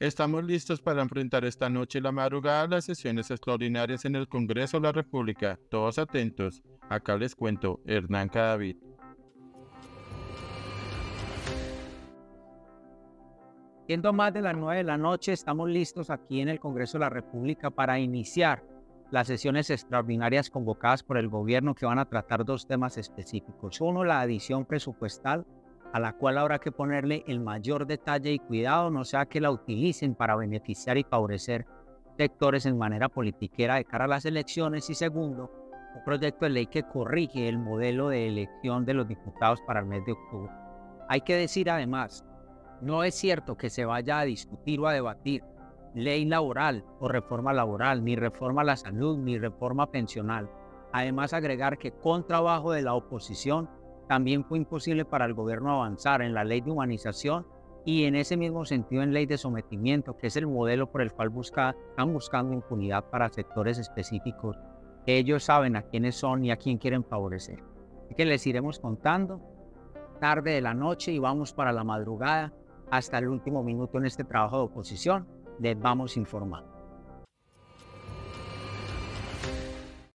Estamos listos para enfrentar esta noche y la madrugada las sesiones extraordinarias en el Congreso de la República. Todos atentos. Acá les cuento, Hernán Cadavid. Siendo más de las nueve de la noche, estamos listos aquí en el Congreso de la República para iniciar las sesiones extraordinarias convocadas por el gobierno que van a tratar dos temas específicos. Uno, la adición presupuestal, a la cual habrá que ponerle el mayor detalle y cuidado, no sea que la utilicen para beneficiar y favorecer sectores en manera politiquera de cara a las elecciones. Y segundo, un proyecto de ley que corrige el modelo de elección de los diputados para el mes de octubre. Hay que decir además, no es cierto que se vaya a discutir o a debatir ley laboral o reforma laboral, ni reforma a la salud, ni reforma pensional. Además, agregar que con trabajo de la oposición también fue imposible para el gobierno avanzar en la ley de humanización y en ese mismo sentido en ley de sometimiento, que es el modelo por el cual están buscando impunidad para sectores específicos. Ellos saben a quiénes son y a quién quieren favorecer. Así que les iremos contando tarde de la noche y vamos para la madrugada hasta el último minuto en este trabajo de oposición les vamos informando.